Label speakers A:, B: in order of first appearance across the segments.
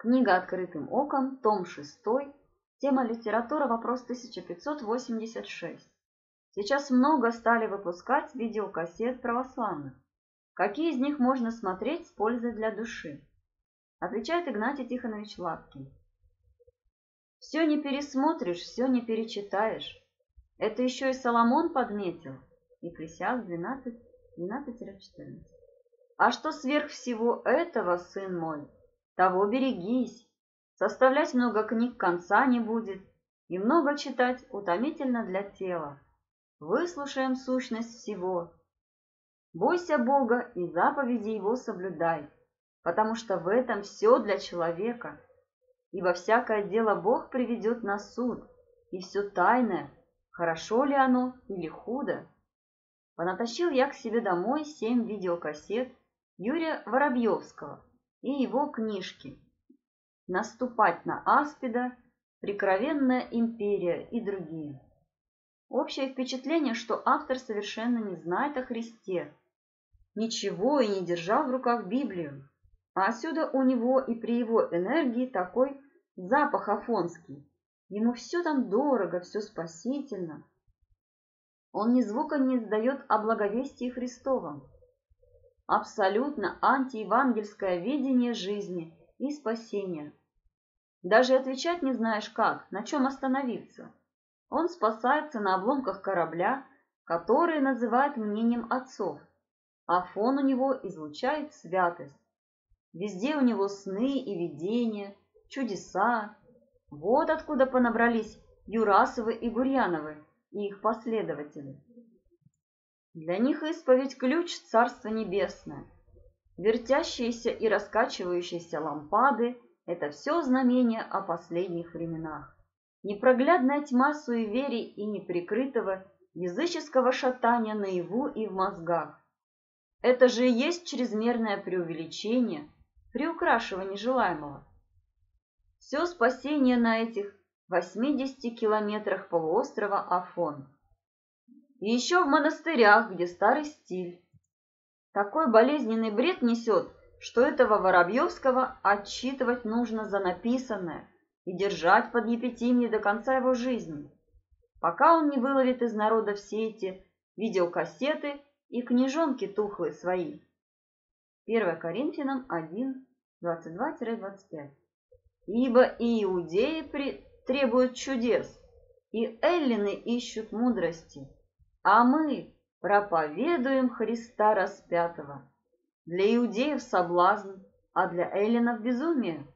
A: Книга «Открытым оком», том 6, тема литература, вопрос 1586. Сейчас много стали выпускать видеокассет православных. Какие из них можно смотреть с пользой для души? Отвечает Игнатий Тихонович Лапкин. Все не пересмотришь, все не перечитаешь. Это еще и Соломон подметил. Екклесиаст 12, 12-14. А что сверх всего этого, сын мой, того берегись. Составлять много книг конца не будет, и много читать утомительно для тела. Выслушаем сущность всего. Бойся Бога и заповеди Его соблюдай, потому что в этом все для человека. Ибо всякое дело Бог приведет на суд, и все тайное, хорошо ли оно или худо. Понатащил я к себе домой семь видеокассет Юрия Воробьевского и его книжки «Наступать на аспида», «Прикровенная империя» и другие. Общее впечатление, что автор совершенно не знает о Христе, ничего и не держал в руках Библию, а отсюда у него и при его энергии такой запах афонский. Ему все там дорого, все спасительно. Он ни звука не издает о благовестии Христовом абсолютно антиевангельское видение жизни и спасения. Даже отвечать не знаешь как, на чем остановиться. Он спасается на обломках корабля, которые называют мнением отцов, а фон у него излучает святость. Везде у него сны и видения, чудеса. Вот откуда понабрались Юрасовы и Гурьяновы и их последователи. Для них исповедь – ключ Царства Небесное. Вертящиеся и раскачивающиеся лампады – это все знамения о последних временах. Непроглядная тьма суеверий и неприкрытого языческого шатания наяву и в мозгах. Это же и есть чрезмерное преувеличение, приукрашивание желаемого. Все спасение на этих 80 километрах полуострова Афон – и еще в монастырях, где старый стиль. Такой болезненный бред несет, что этого Воробьевского отчитывать нужно за написанное и держать под епитимией до конца его жизни, пока он не выловит из народа все эти видеокассеты и книжонки тухлые свои. 1 Коринфянам 1, 22-25. Ибо и иудеи при... требуют чудес, и эллины ищут мудрости, а мы проповедуем Христа распятого. Для иудеев соблазн, а для эллинов безумие.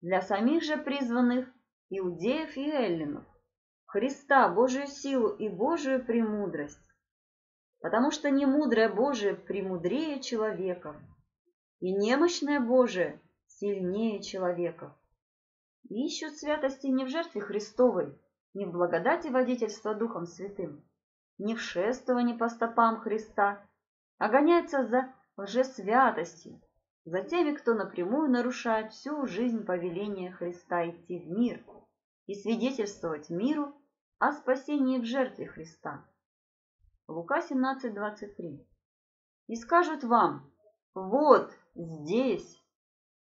A: Для самих же призванных иудеев и эллинов. Христа, Божию силу и Божию премудрость. Потому что немудрое Божие премудрее человеков, и немощное Божие сильнее человеков. ищут святости не в жертве Христовой, не в благодати водительства Духом Святым, не в шествовании по стопам Христа, а гоняется за лжесвятостью, за теми, кто напрямую нарушает всю жизнь повеления Христа идти в мир и свидетельствовать миру о спасении в жертве Христа. Лука 17:23. И скажут вам, вот здесь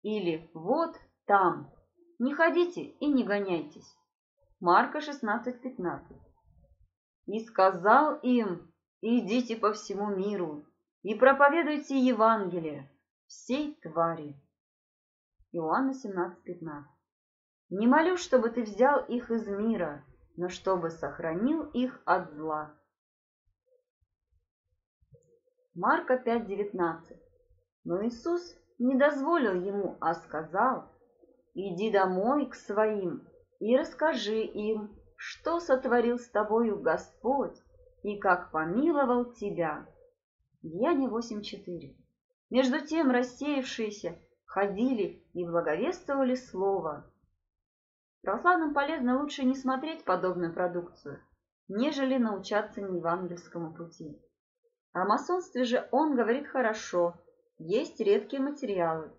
A: или вот там. Не ходите и не гоняйтесь. Марка 16:15. И сказал им, идите по всему миру и проповедуйте Евангелие всей твари. Иоанна 17:15. Не молю, чтобы ты взял их из мира, но чтобы сохранил их от зла. Марка 5:19. Но Иисус не дозволил ему, а сказал, иди домой к своим и расскажи им, что сотворил с тобою Господь и как помиловал тебя. Деяние 8.4. Между тем рассеявшиеся ходили и благовествовали Слово. Православным полезно лучше не смотреть подобную продукцию, нежели научаться неевангельскому пути. О масонстве же он говорит хорошо, есть редкие материалы.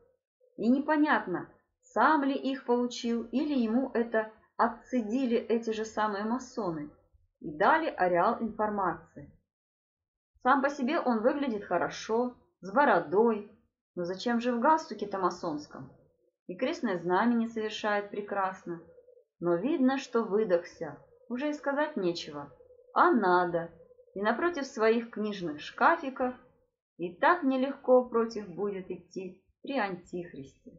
A: И непонятно, сам ли их получил или ему это отцедили эти же самые масоны и дали ареал информации. Сам по себе он выглядит хорошо, с бородой, но зачем же в галстуке-то масонском? и крестное знамение совершает прекрасно. Но видно, что выдохся, уже и сказать нечего. А надо. И напротив своих книжных шкафиков и так нелегко против будет идти при Антихристе.